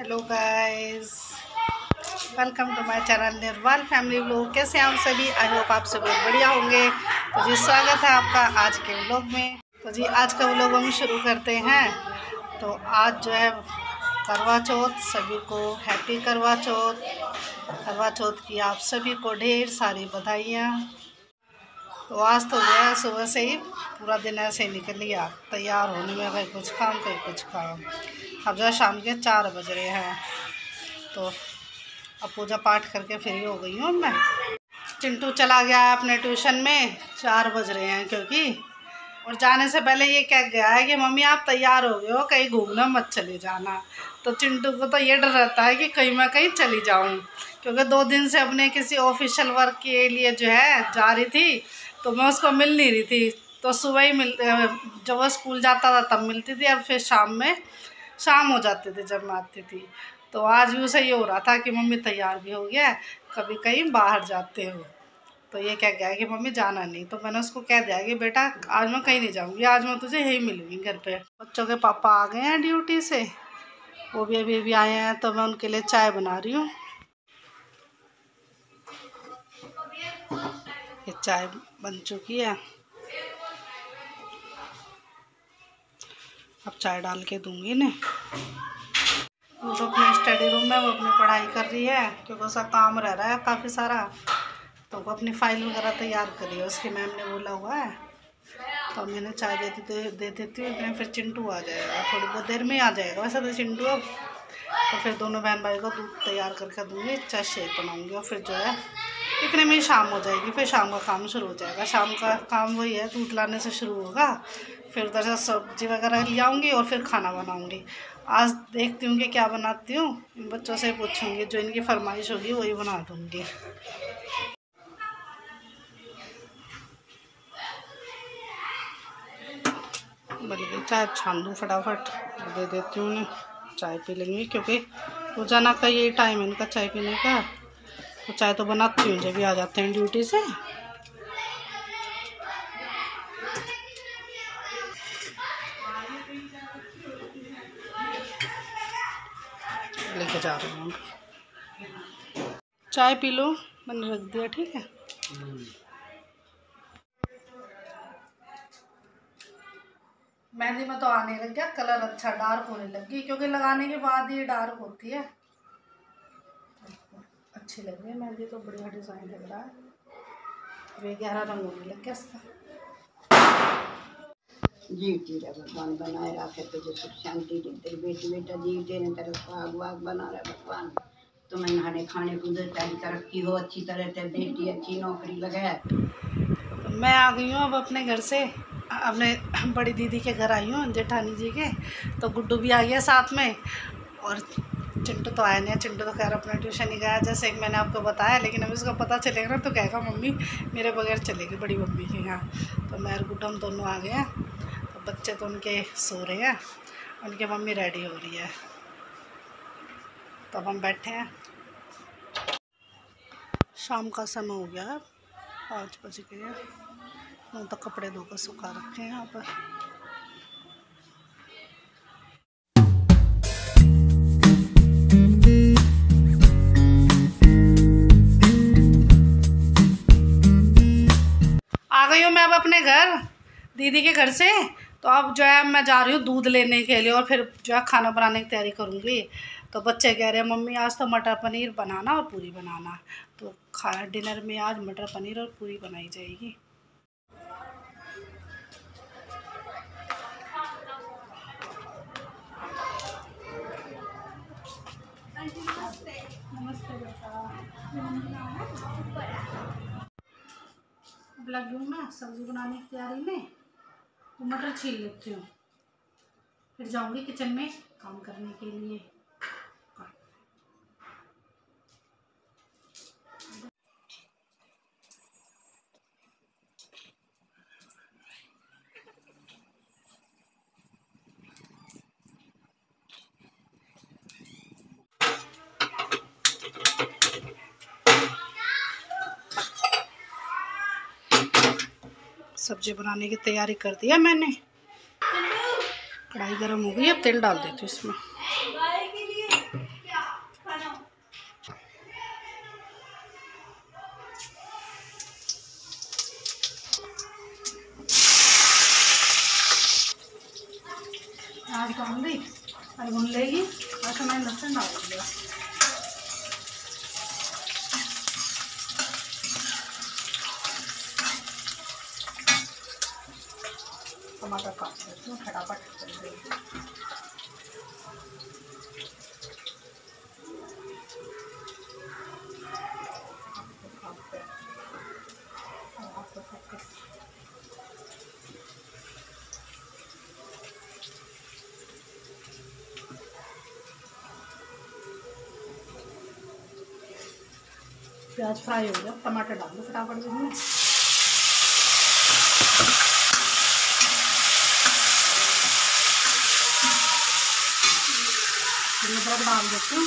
Hello guys, welcome to my channel Nirwal family vlog. कैसे हैं आप सभी? आई होप आप सभी बढ़िया होंगे। तो जी, स्वागत है आपका आज के व्लॉग में। तो जी, आज का व्लॉग हम शुरू करते हैं। तो आज जो है, करवा चौथ, सभी को हैप्पी करवा चौथ। करवा चौथ की आप सभी को ढेर सारी बधाइयाँ। तो आज तो गया, सुबह से ही पूरा दिन ऐसे ही निकल लिया, तैयार होने में कहीं कुछ काम कहीं कुछ काम। अब जो शाम के चार बज रहे हैं तो अब पूजा पाठ करके फ्री हो गई हूँ मैं। चिंटू चला गया है अपने ट्यूशन में, चार बज रहे हैं क्योंकि, और जाने से पहले ये कह गया है कि, मम्मी, आप तैयार हो गए हो, कहीं घूमना मत चले जाना। तो चिंटू को तो ये डर रहता है कि कहीं मैं कहीं चली जाऊँ, क्योंकि दो दिन से अपने किसी ऑफिशियल वर्क के लिए जो है जा रही थी तो मैं उसको मिल नहीं रही थी। तो सुबह ही मिल जब वो स्कूल जाता था, तब मिलती थी। और फिर शाम में, शाम हो जाते थे जब मैं आती थी। तो आज भी उसे ये हो रहा था कि मम्मी तैयार भी हो गया कभी कहीं बाहर जाते हो। तो ये क्या गया कि मम्मी जाना नहीं। तो मैंने उसको कह दिया कि बेटा, आज मैं कहीं नहीं जाऊँगी, आज मैं तुझे यही मिलूँगी घर पे। बच्चों के पापा आ गए हैं ड्यूटी से। वो भी अभी अभी आए हैं तो मैं उनके लिए चाय बना रही हूँ। ये चाय बन चुकी है। अब चाय डाल के दूँगी ना वो तो अपने स्टडी रूम में, वो अपनी पढ़ाई कर रही है, क्योंकि उसका काम रह रहा है काफ़ी सारा। तो वो अपनी फ़ाइल वगैरह तैयार करी है, उसकी मैम ने बोला हुआ है। तो मैंने चाय दे देती दे देती हूँ फिर चिंटू आ जाएगा, थोड़ी बहुत देर में ही आ जाएगा। वैसे तो चिंटू अब तो फिर दोनों बहन भाई को दूध तैयार करके दूँगी, चाय शेक बनाऊँगी और फिर जो है इतने में शाम हो जाएगी, फिर शाम का काम शुरू हो जाएगा। शाम का काम वही है, दूध लाने से शुरू होगा, फिर उधर से सब्ज़ी वगैरह ले आऊँगी और फिर खाना बनाऊँगी। आज देखती हूँ कि क्या बनाती हूँ, इन बच्चों से पूछूँगी, जो इनकी फरमाइश होगी वही बना दूँगी। बल्कि चाय, छान दूँ फटाफट, दे देती हूँ उन्हें, चाय पी लेंगे, क्योंकि रोज़ाना का यही टाइम है इनका चाय पीने का। तो चाय तो बनाती हूँ, जब भी आ जाते हैं ड्यूटी से। लेके जा रही हूँ। चाय पी लो, मैंने रख दिया, ठीक है? मेहंदी में तो आने लग गया, कलर अच्छा डार्क होने लग गई क्योंकि लगाने के बाद ये डार्क होती है। अच्छी लग रही है। मेहंदी तो बढ़िया डिज़ाइन लग रहा है। वे गहरा रंग होने लग गया इसका। जीवती रहे भगवान बनाए रखे तुझे सुख शांति देते बेटी बेटा जीवते रहे तेरे भाग वाग बना रहे भगवान। तुम्हें नहाने खाने को उधर टाइम तरक्की हो अच्छी तरह से बेटी अच्छी नौकरी लगे तो मैं आ गई हूँ अब अपने घर से। अपने बड़ी दीदी के घर आई हूँ जेठानी जी के। तो गुड्डू भी आ गया साथ में। और चिंटू तो आया नहीं चिंटू तो खैर अपना ट्यूशन ही गया जैसे एक मैंने आपको बताया, लेकिन अभी उसको पता चलेगा ना तो कहेगा, मम्मी, मेरे बगैर चलेगी बड़ी मम्मी के यहाँ। तो मैं और गुड्डू हम दोनों आ गए हैं। तो बच्चे तो उनके सो रहे हैं। उनकी मम्मी रेडी हो रही है। तो हम बैठे हैं। शाम का समय हो गया है। पाँच बज गए हैं। तो कपड़े धोकर सुखा रखे हैं यहाँ पर। गई हूँ मैं अब अपने घर, दीदी के घर से। तो अब जो है, मैं जा रही हूँ दूध लेने के लिए और फिर जो है, खाना बनाने की तैयारी करूँगी। तो बच्चे कह रहे हैं, मम्मी, आज तो मटर पनीर बनाना और पूरी बनाना। तो खा, डिनर में आज मटर पनीर और पूरी बनाई जाएगी। नमस्ते। नमस्ते बेटा। लगी हूँ मैं सब्ज़ी बनाने की तैयारी में तो मटर छील लेती हूँ। फिर जाऊँगी किचन में काम करने के लिए। सब्ज़ी बनाने की तैयारी कर दिया मैंने। कढ़ाई गर्म हो गई, अब तेल डाल देती हूँ इसमें। आज डाल दी अरे बोल लेगी। अच्छा तो मैं लसन डाल दिया। हूँ फटाफट प्याज फ्राई हो गया टमाटर डाल दो फटाफट इसमें अदरक डाल देती हूँ।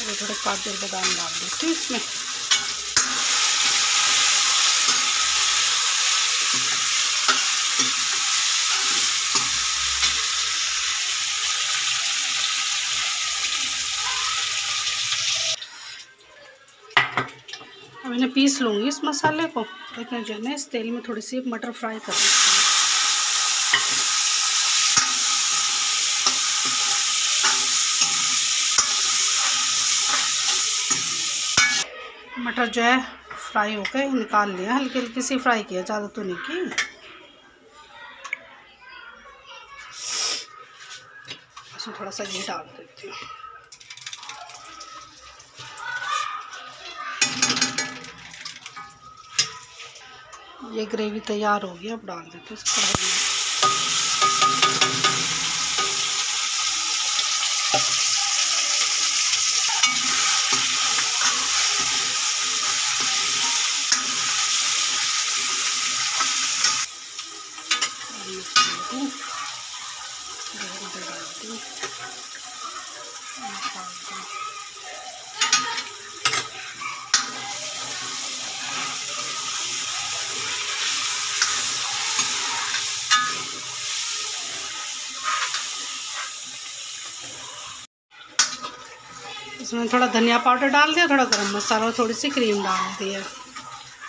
थोड़े थोड़े काजू और बादाम डाल देती हूँ इसमें। इन्हें पीस लूँगी इस मसाले को। लेकिन जो है ना, इस तेल में थोड़ी सी मटर फ्राई कर लेती मटर जो है फ्राई होकर निकाल लिया हल्की हल्की सी फ्राई किया, ज़्यादा तो नहीं की। थोड़ा सा घी डाल देती हूँ। ये ग्रेवी तैयार हो गई, अब डाल देते हैं इस कढ़ाई में और मिर्च डाल दूँ, ग्रेवी डाल दूँ, और डाल दूँ। इसमें थोड़ा धनिया पाउडर डाल दिया, थोड़ा गरम मसाला और थोड़ी सी क्रीम डाल दी है।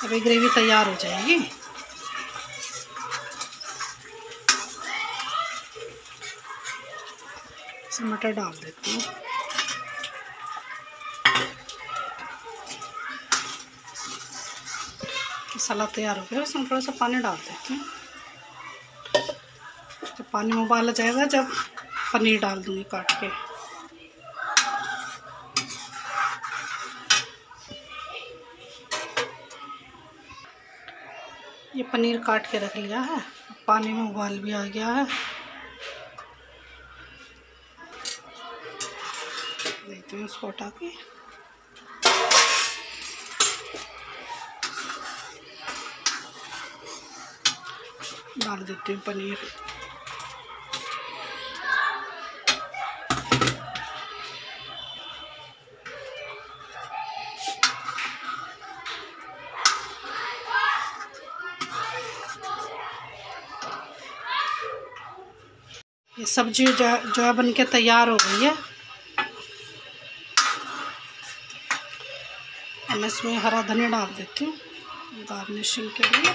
अभी ग्रेवी तैयार हो जाएगी। मटर डाल देती हूँ। मसाला तैयार हो गया उसमें थोड़ा सा पानी डाल देती हूँ। जब पानी उबाला जाएगा, जब पनीर डाल दूँगी काट के। पनीर काट के रख लिया है। पानी में उबाल भी आ गया है। देखते हैं उसको हटा के। डाल देती हूँ पनीर। ये सब्ज़ी जो जो है बन के तैयार हो गई है। अब मैं इसमें हरा धनिया डाल देती हूँ, गार्निशिंग के लिए।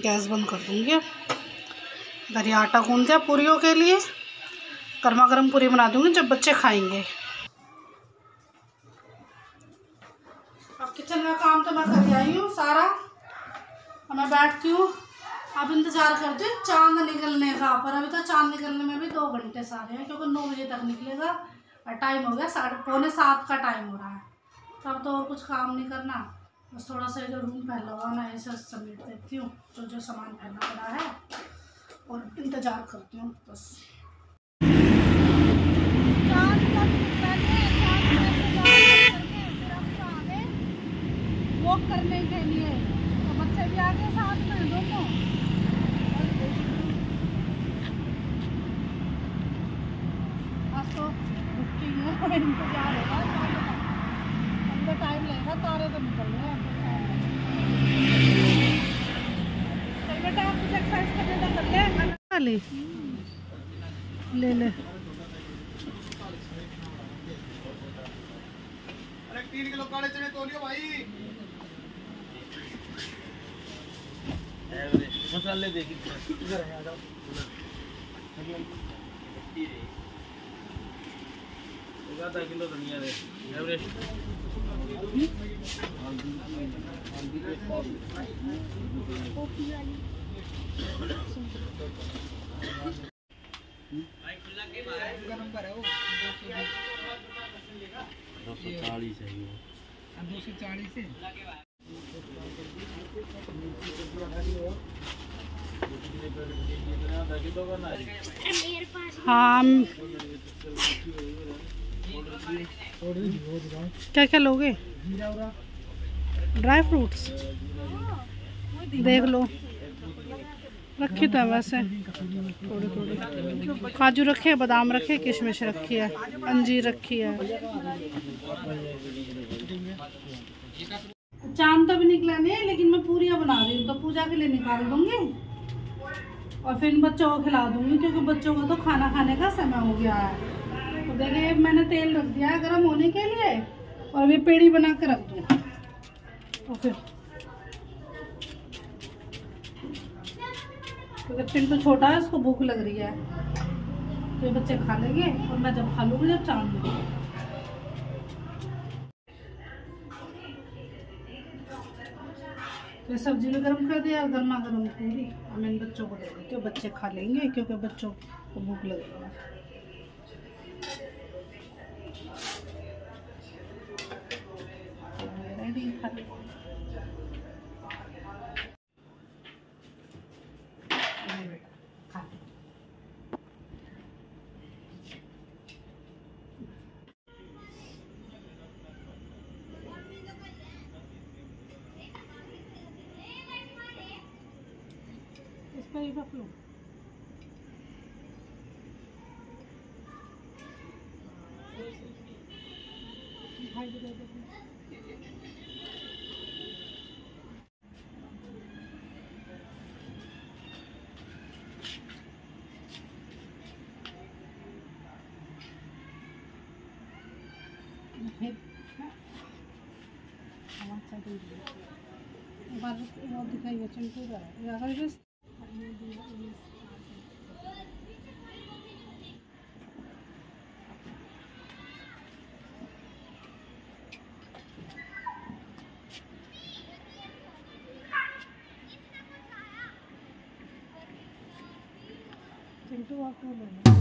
गैस बंद कर दूँगी अब। इधर ये आटा गूंद दिया पूरियों के लिए। गर्मा गर्म पूरी बना दूँगी जब बच्चे खाएँगे। अब मैं बैठती हूँ। अब इंतज़ार करती हूँ, चाँद निकलने का। पर अभी तो चाँद निकलने में भी दो घंटे सारे हैं, क्योंकि नौ बजे तक निकलेगा। और टाइम हो गया साढ़े, पौने सात का टाइम हो रहा है। तब तो और कुछ काम नहीं करना। बस थोड़ा सा इधर रूम फैलवाना है, ऐसे समेट देती हूँ, जो जो सामान फैलना पड़ा है, और इंतज़ार करती हूँ, बस। वॉक करने के लिए। तो बच्चे भी आ गए साथ में दोनों। आज तो रुकती है इनको क्या होगा अंदर टाइम लगेगा तारे तो निकल रहे हैं। चल बेटा आप कुछ एक्सरसाइज करने का कर ले। ले ले। तीन किलो काले चने तोलियो भाई। मसाले देखी इधर आ जाओ आधा किलो धनिया दे एवरेस्ट दो सौ चालीस है दो सौ चालीस है। हाँ क्या क्या लोगे? ड्राई फ्रूट्स देख लो। रखी तो है वैसे। थोड़ी थोड़ी काजू रखे हैं, बादाम रखे किशमिश रखी है, अंजीर रखी है। चाँद तो भी निकला नहीं है, लेकिन मैं पूरियाँ बना रही हूँ तो पूजा के लिए निकाल दूँगी। और फिर बच्चों को खिला दूँगी, क्योंकि बच्चों को तो खाना खाने का समय हो गया है। तो देखिए मैंने तेल रख दिया है, गर्म होने के लिए, और अभी पेड़ी बना के रख दूँ। तो फिर क्योंकि पिंटू छोटा है उसको भूख लग रही है। तो बच्चे खा लेंगे, और मैं जब खा लूँगी, जब चाँद लूँगी तो सब्ज़ी भी गर्म कर दिया, गर्मा गर्म पूरी इन बच्चों को दे दी क्यों बच्चे खा लेंगे, क्योंकि बच्चों को भूख लग रही है रेडी खा लो। ये बेटा, खा लो। इस पर ही रख लो भाई को दे दो। फिर हवा चल रही